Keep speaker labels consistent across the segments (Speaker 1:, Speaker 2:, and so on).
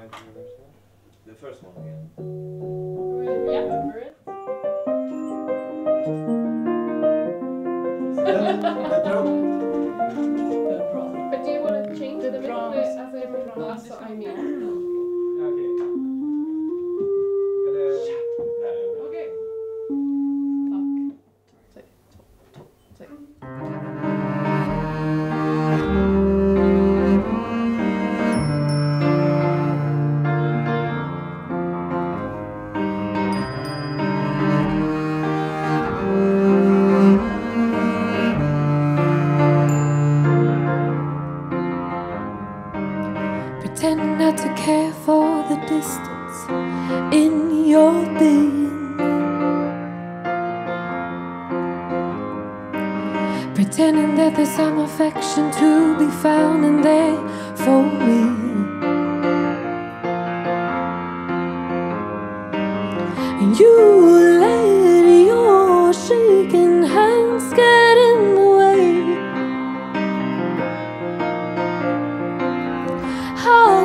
Speaker 1: mind to reverse that? The first one again.
Speaker 2: Remember it? But do you want to change the middle? Alltså, alltså, I mean.
Speaker 3: Pretend not to care for the distance in your being. Pretending that there's some affection to be found in there for me. And you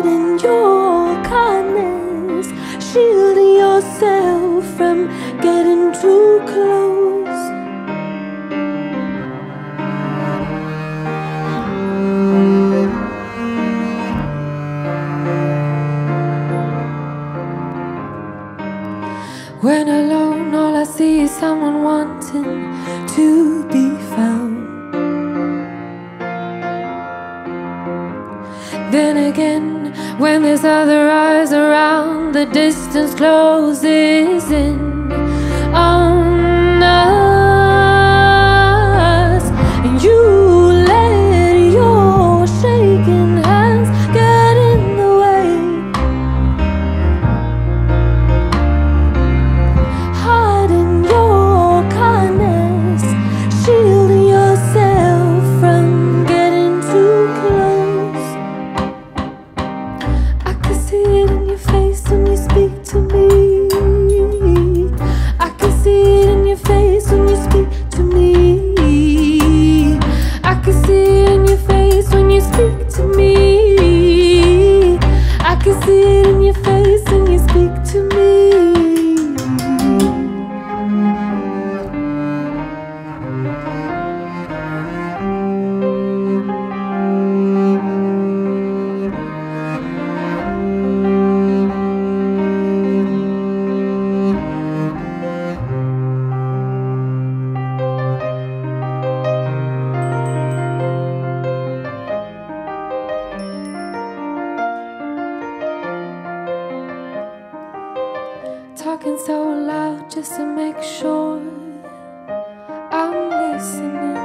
Speaker 3: hiding your kindness, shielding yourself from getting too close. When alone, all I see is someone wanting to be found. Then again, when there's other eyes around, the distance closes in. On to me. Talking so loud just to make sure I'm listening.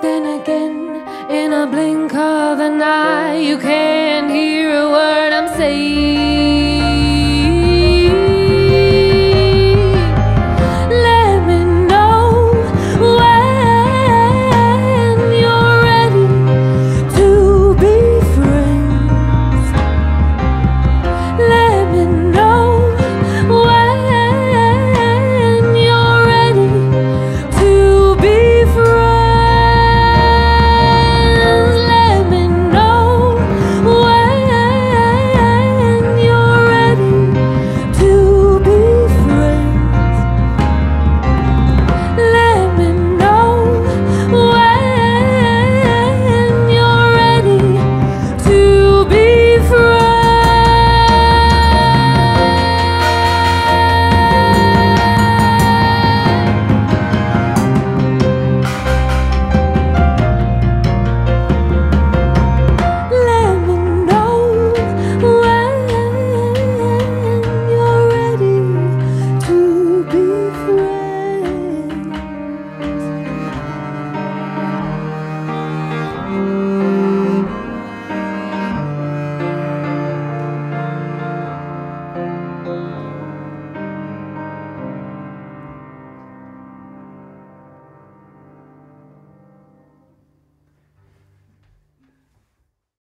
Speaker 3: Then again, in a blink of an eye, you can't